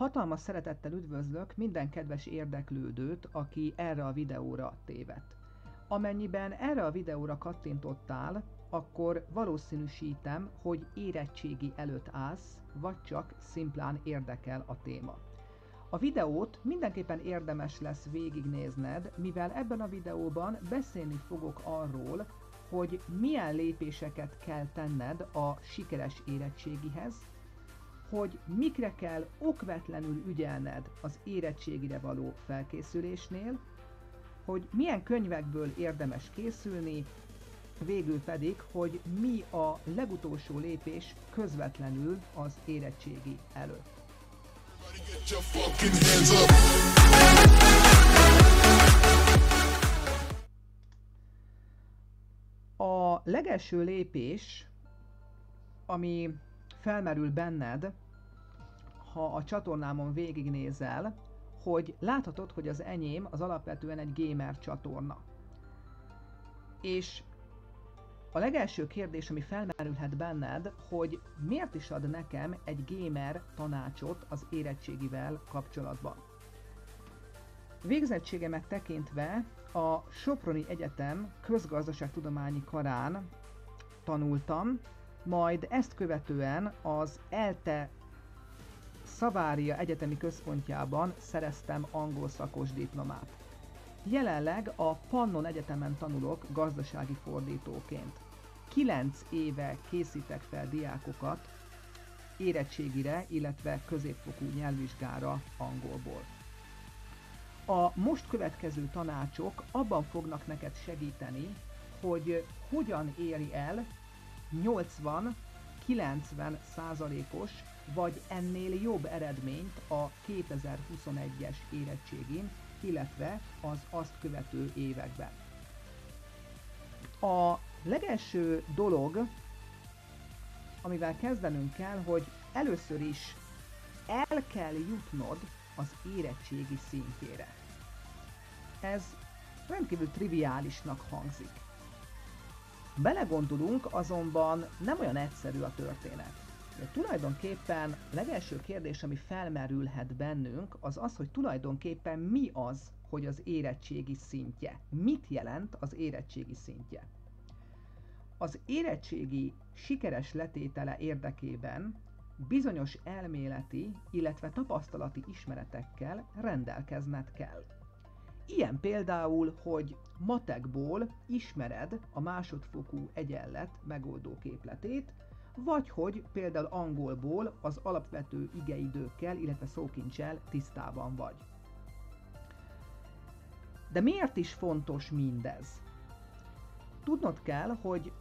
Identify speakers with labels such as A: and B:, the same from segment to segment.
A: Hatalmas szeretettel üdvözlök minden kedves érdeklődőt, aki erre a videóra tévedt. Amennyiben erre a videóra kattintottál, akkor valószínűsítem, hogy érettségi előtt állsz, vagy csak szimplán érdekel a téma. A videót mindenképpen érdemes lesz végignézned, mivel ebben a videóban beszélni fogok arról, hogy milyen lépéseket kell tenned a sikeres érettségihez, hogy mikre kell okvetlenül ügyelned az érettségire való felkészülésnél, hogy milyen könyvekből érdemes készülni, végül pedig, hogy mi a legutolsó lépés közvetlenül az érettségi előtt. A legelső lépés, ami felmerül benned, ha a csatornámon végignézel, hogy láthatod, hogy az enyém az alapvetően egy gamer csatorna. És a legelső kérdés, ami felmerülhet benned, hogy miért is ad nekem egy gamer tanácsot az érettségivel kapcsolatban. Végzettségemet tekintve a Soproni Egyetem közgazdaságtudományi karán tanultam, majd ezt követően az ELTE Szavária Egyetemi Központjában szereztem angol szakos diplomát. Jelenleg a Pannon Egyetemen tanulok gazdasági fordítóként. 9 éve készítek fel diákokat érettségire, illetve középfokú nyelvvizsgára angolból. A most következő tanácsok abban fognak neked segíteni, hogy hogyan éri el 80-90 százalékos vagy ennél jobb eredményt a 2021-es érettségén, illetve az azt követő években. A legelső dolog, amivel kezdenünk kell, hogy először is el kell jutnod az érettségi szintjére. Ez rendkívül triviálisnak hangzik. Belegondolunk, azonban nem olyan egyszerű a történet. De tulajdonképpen legelső kérdés, ami felmerülhet bennünk, az az, hogy tulajdonképpen mi az, hogy az érettségi szintje. Mit jelent az érettségi szintje? Az érettségi sikeres letétele érdekében bizonyos elméleti, illetve tapasztalati ismeretekkel rendelkezned kell. Ilyen például, hogy matekból ismered a másodfokú egyenlet megoldó képletét, vagy hogy például angolból az alapvető igeidőkkel, illetve szókincsel tisztában vagy. De miért is fontos mindez? Tudnod kell, hogy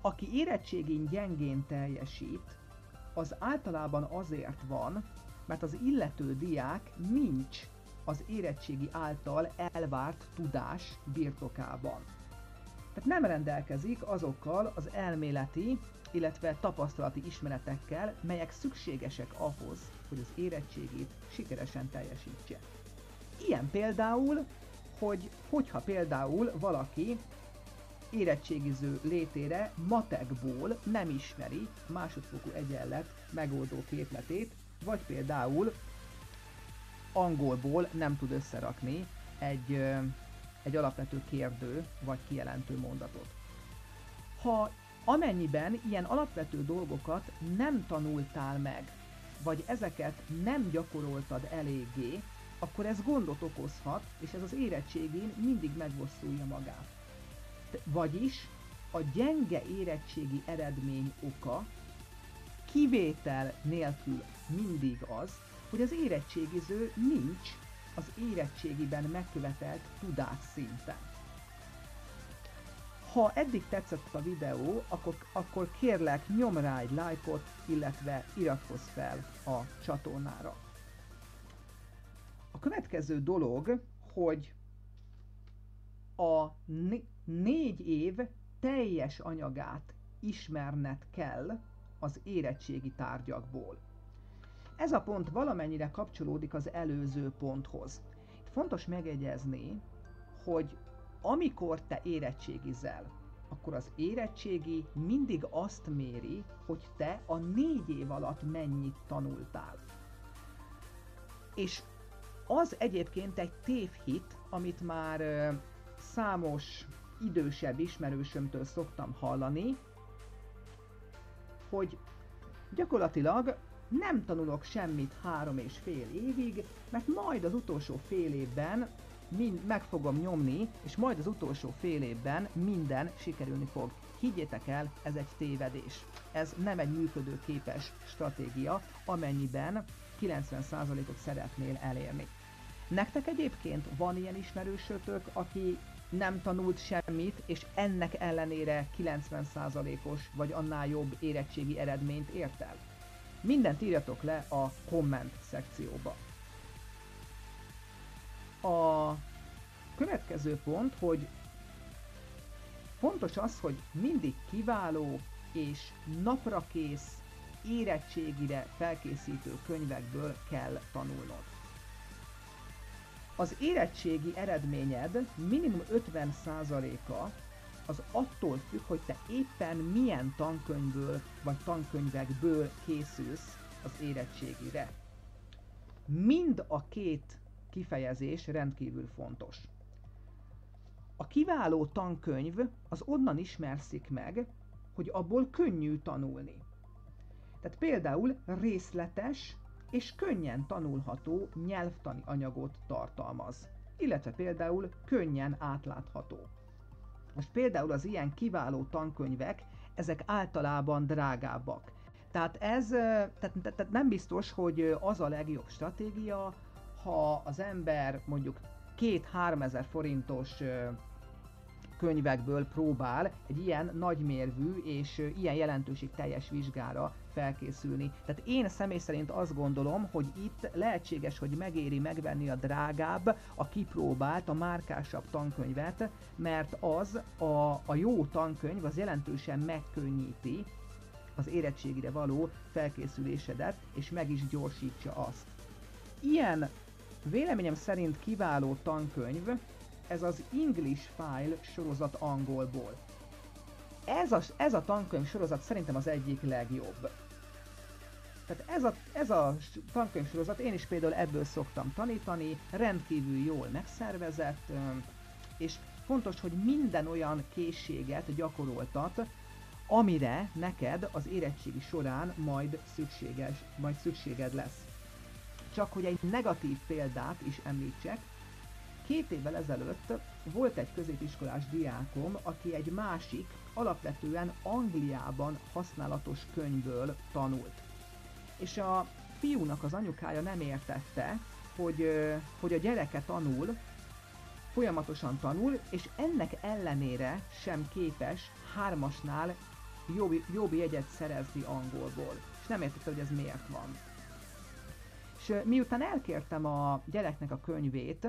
A: aki érettségén gyengén teljesít, az általában azért van, mert az illető diák nincs az érettségi által elvárt tudás birtokában. Tehát nem rendelkezik azokkal az elméleti, illetve tapasztalati ismeretekkel, melyek szükségesek ahhoz, hogy az érettségét sikeresen teljesítse. Ilyen például, hogy hogyha például valaki érettségiző létére matekból nem ismeri másodfokú egyenlet megoldó képletét, vagy például angolból nem tud összerakni egy, egy alapvető kérdő vagy kijelentő mondatot. Ha amennyiben ilyen alapvető dolgokat nem tanultál meg, vagy ezeket nem gyakoroltad eléggé, akkor ez gondot okozhat, és ez az érettségén mindig megbosszulja magát. Vagyis a gyenge érettségi eredmény oka kivétel nélkül mindig az, hogy az érettségiző nincs az érettségiben megkövetelt tudás szinten. Ha eddig tetszett a videó, akkor, akkor kérlek nyom rá egy lájkot, illetve iratkozz fel a csatornára. A következő dolog, hogy a négy év teljes anyagát ismerned kell az érettségi tárgyakból. Ez a pont valamennyire kapcsolódik az előző ponthoz. Itt fontos megegyezni, hogy amikor te érettségizel, akkor az érettségi mindig azt méri, hogy te a négy év alatt mennyit tanultál. És az egyébként egy tévhit, amit már ö, számos idősebb ismerősömtől szoktam hallani, hogy gyakorlatilag nem tanulok semmit három és fél évig, mert majd az utolsó fél évben mind meg fogom nyomni, és majd az utolsó fél évben minden sikerülni fog. Higgyétek el, ez egy tévedés. Ez nem egy működőképes stratégia, amennyiben 90%-ot szeretnél elérni. Nektek egyébként van ilyen ismerősötök, aki nem tanult semmit, és ennek ellenére 90%-os vagy annál jobb érettségi eredményt ért el? Mindent írjatok le a komment szekcióba. A következő pont, hogy fontos az, hogy mindig kiváló és naprakész, érettségire felkészítő könyvekből kell tanulnod. Az érettségi eredményed minimum 50%-a az attól függ, hogy te éppen milyen tankönyvből vagy tankönyvekből készülsz az érettségire. Mind a két kifejezés rendkívül fontos. A kiváló tankönyv az onnan ismerszik meg, hogy abból könnyű tanulni. Tehát például részletes és könnyen tanulható nyelvtani anyagot tartalmaz, illetve például könnyen átlátható. Most például az ilyen kiváló tankönyvek, ezek általában drágábbak. Tehát ez tehát, tehát nem biztos, hogy az a legjobb stratégia, ha az ember mondjuk két-három ezer forintos könyvekből próbál egy ilyen nagymérvű és ilyen jelentőség teljes vizsgára felkészülni. Tehát én személy szerint azt gondolom, hogy itt lehetséges, hogy megéri megvenni a drágább, a kipróbált, a márkásabb tankönyvet, mert az a, a jó tankönyv az jelentősen megkönnyíti az érettségire való felkészülésedet, és meg is gyorsítsa azt. Ilyen véleményem szerint kiváló tankönyv, ez az English File sorozat angolból. Ez a, ez a tankönyv sorozat szerintem az egyik legjobb. Tehát ez a, ez a tankönyv sorozat, én is például ebből szoktam tanítani, rendkívül jól megszervezett, és fontos, hogy minden olyan készséget gyakoroltat, amire neked az érettségi során majd szükséges, majd szükséged lesz. Csak hogy egy negatív példát is említsek, Két évvel ezelőtt volt egy középiskolás diákom, aki egy másik, alapvetően Angliában használatos könyvből tanult. És a fiúnak az anyukája nem értette, hogy, hogy a gyereke tanul, folyamatosan tanul, és ennek ellenére sem képes hármasnál jobb, jobb jegyet szerezni angolból. És nem értette, hogy ez miért van. És miután elkértem a gyereknek a könyvét,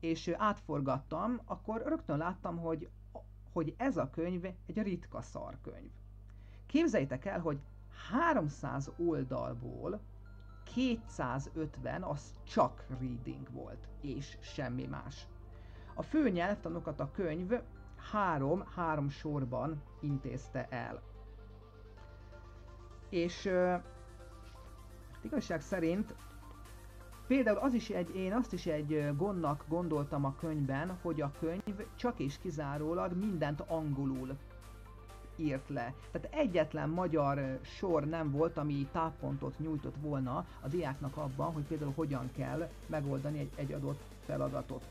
A: és átforgattam, akkor rögtön láttam, hogy, hogy ez a könyv egy ritka szarkönyv. Képzeljétek el, hogy 300 oldalból 250 az csak reading volt, és semmi más. A fő nyelvtanokat a könyv három-három sorban intézte el. És igazság szerint Például az is egy, én azt is egy gondnak gondoltam a könyvben, hogy a könyv csak és kizárólag mindent angolul írt le. Tehát egyetlen magyar sor nem volt, ami táppontot nyújtott volna a diáknak abban, hogy például hogyan kell megoldani egy, egy adott feladatot.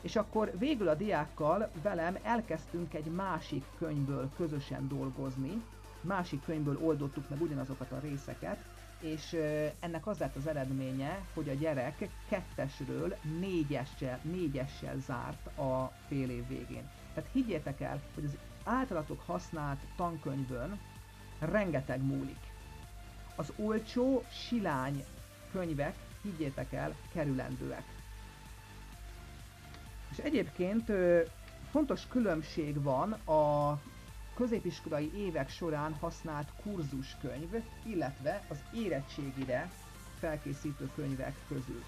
A: És akkor végül a diákkal velem elkezdtünk egy másik könyvből közösen dolgozni, másik könyvből oldottuk meg ugyanazokat a részeket, és ennek az lett az eredménye, hogy a gyerek kettesről négyessel, négyessel zárt a fél év végén. Tehát higgyétek el, hogy az általatok használt tankönyvön rengeteg múlik. Az olcsó, silány könyvek, higgyétek el, kerülendőek. És egyébként fontos különbség van a középiskolai évek során használt kurzuskönyv, illetve az érettségire felkészítő könyvek közül.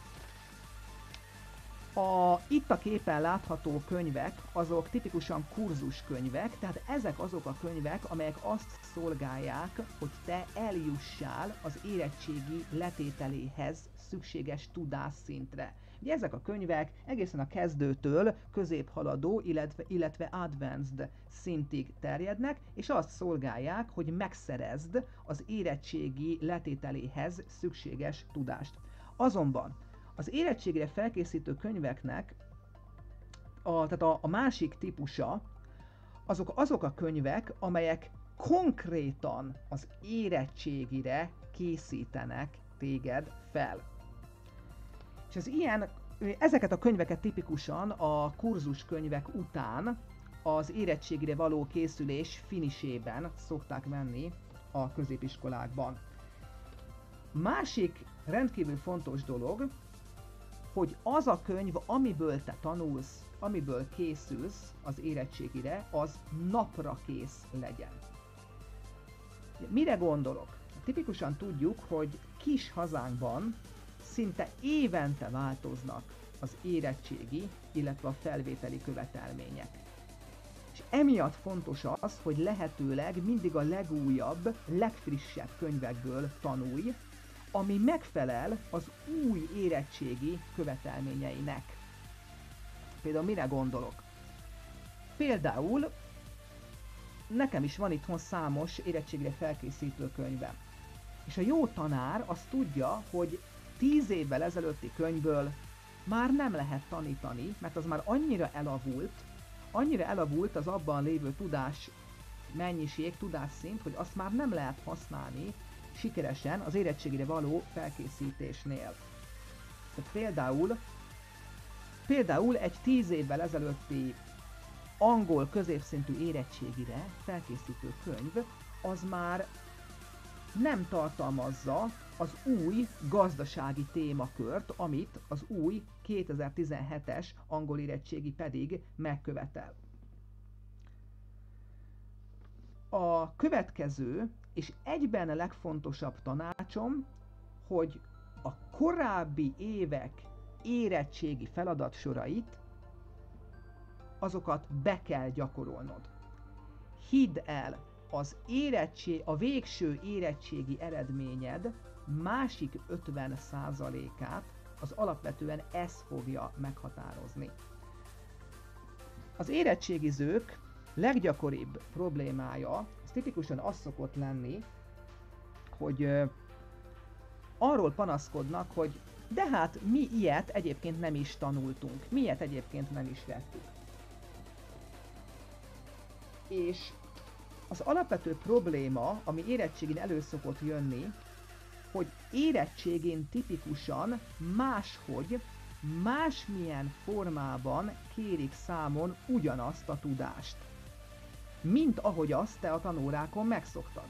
A: A itt a képen látható könyvek, azok tipikusan kurzuskönyvek, tehát ezek azok a könyvek, amelyek azt szolgálják, hogy te eljussál az érettségi letételéhez szükséges tudásszintre. Ugye ezek a könyvek egészen a kezdőtől középhaladó, illetve, illetve advanced szintig terjednek, és azt szolgálják, hogy megszerezd az érettségi letételéhez szükséges tudást. Azonban az érettségre felkészítő könyveknek a, tehát a, a másik típusa azok azok a könyvek, amelyek konkrétan az érettségire készítenek téged fel. És az ilyen, ezeket a könyveket tipikusan a kurzus könyvek után az érettségire való készülés finisében szokták venni a középiskolákban. Másik rendkívül fontos dolog, hogy az a könyv, amiből te tanulsz, amiből készülsz az érettségire, az napra kész legyen. Mire gondolok? Tipikusan tudjuk, hogy kis hazánkban szinte évente változnak az érettségi, illetve a felvételi követelmények. És emiatt fontos az, hogy lehetőleg mindig a legújabb, legfrissebb könyvekből tanulj, ami megfelel az új érettségi követelményeinek. Például mire gondolok? Például nekem is van itthon számos érettségre felkészítő könyvem. És a jó tanár azt tudja, hogy tíz évvel ezelőtti könyvből már nem lehet tanítani, mert az már annyira elavult, annyira elavult az abban lévő tudás mennyiség, tudásszint, hogy azt már nem lehet használni sikeresen az érettségére való felkészítésnél. Tehát például, például egy tíz évvel ezelőtti angol középszintű érettségire felkészítő könyv, az már nem tartalmazza az új gazdasági témakört, amit az új 2017-es angol érettségi pedig megkövetel. A következő és egyben a legfontosabb tanácsom, hogy a korábbi évek érettségi feladatsorait, azokat be kell gyakorolnod. Hidd el, az érettség, a végső érettségi eredményed másik 50%-át az alapvetően ez fogja meghatározni. Az érettségizők leggyakoribb problémája tipikusan az szokott lenni, hogy arról panaszkodnak, hogy de hát mi ilyet egyébként nem is tanultunk, mi ilyet egyébként nem is vettük. És az alapvető probléma, ami érettségén elő szokott jönni, hogy érettségén tipikusan máshogy, másmilyen formában kérik számon ugyanazt a tudást mint ahogy azt te a tanórákon megszoktad.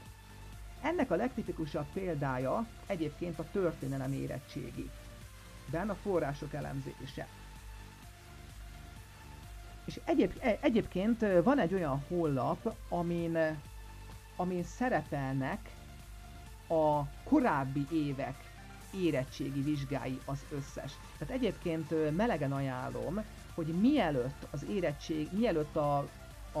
A: Ennek a legtipikusabb példája egyébként a történelem érettségi, ben a források elemzése. És egyéb, e, egyébként van egy olyan honlap, amin, amin szerepelnek a korábbi évek érettségi vizsgái az összes. Tehát egyébként melegen ajánlom, hogy mielőtt az érettség, mielőtt a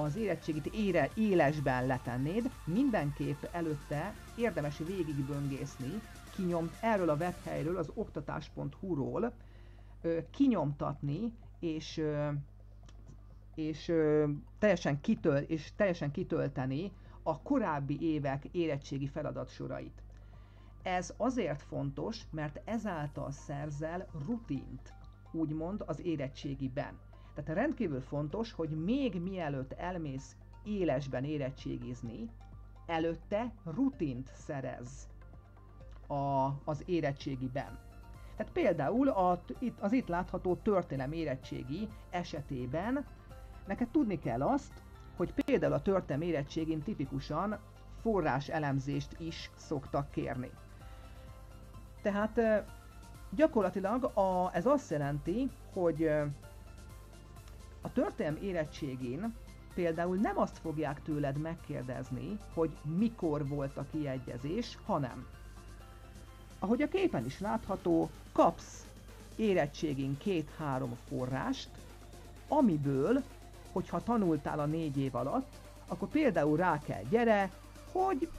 A: az érettségit ére, élesben letennéd, mindenképp előtte érdemes végigböngészni, kinyomt erről a webhelyről, az oktatás.hu-ról kinyomtatni, és, és, teljesen kitöl, és teljesen kitölteni a korábbi évek érettségi feladatsorait. Ez azért fontos, mert ezáltal szerzel rutint, úgymond az érettségiben. Tehát rendkívül fontos, hogy még mielőtt elmész élesben érettségizni, előtte rutint szerez a, az érettségiben. Tehát például a, az itt látható történelem érettségi esetében neked tudni kell azt, hogy például a történelem érettségén tipikusan forrás elemzést is szoktak kérni. Tehát gyakorlatilag a, ez azt jelenti, hogy a történelm érettségén például nem azt fogják tőled megkérdezni, hogy mikor volt a kiegyezés, hanem ahogy a képen is látható, kapsz érettségén két-három forrást, amiből, hogyha tanultál a négy év alatt, akkor például rá kell gyere, hogy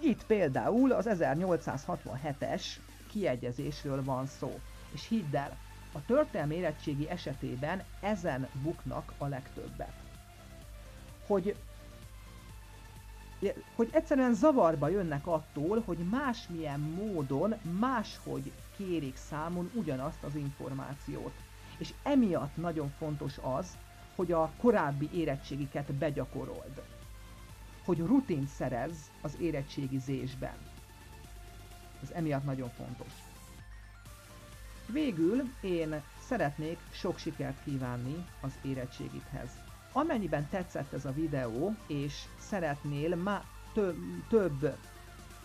A: itt például az 1867-es kiegyezésről van szó. És hidd el, a történelmi érettségi esetében ezen buknak a legtöbbet. Hogy hogy egyszerűen zavarba jönnek attól, hogy másmilyen módon, máshogy kérik számon ugyanazt az információt. És emiatt nagyon fontos az, hogy a korábbi érettségiket begyakorold. Hogy rutint szerez az érettségizésben. Ez emiatt nagyon fontos. Végül én szeretnék sok sikert kívánni az érettségithez. Amennyiben tetszett ez a videó, és szeretnél má- több, több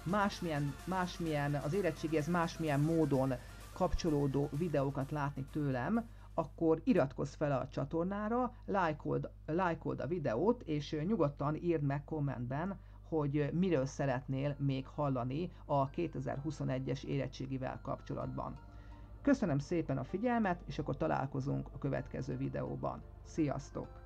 A: másmilyen, másmilyen, az érettséghez másmilyen módon kapcsolódó videókat látni tőlem, akkor iratkozz fel a csatornára, lájkold, lájkold a videót, és nyugodtan írd meg kommentben, hogy miről szeretnél még hallani a 2021-es érettségivel kapcsolatban. Köszönöm szépen a figyelmet, és akkor találkozunk a következő videóban. Sziasztok!